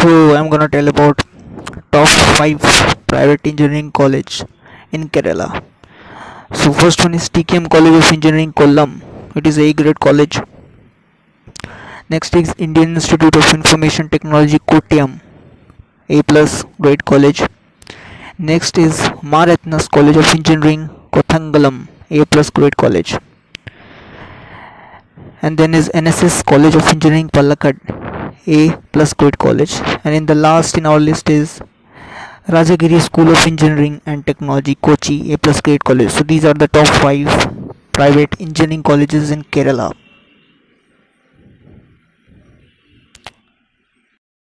So I'm gonna tell about top five private engineering college in Kerala. So first one is TKM College of Engineering Kollam. It is a grade college. Next is Indian Institute of Information Technology Kottayam. A plus grade college. Next is Mar Ethnas College of Engineering Kothamangalam. A plus grade college. And then is NSS College of Engineering Palakkad. A plus grade college. And in the last in our list is Rajagiri School of Engineering and Technology Kochi A plus grade college. So these are the top five private engineering colleges in Kerala.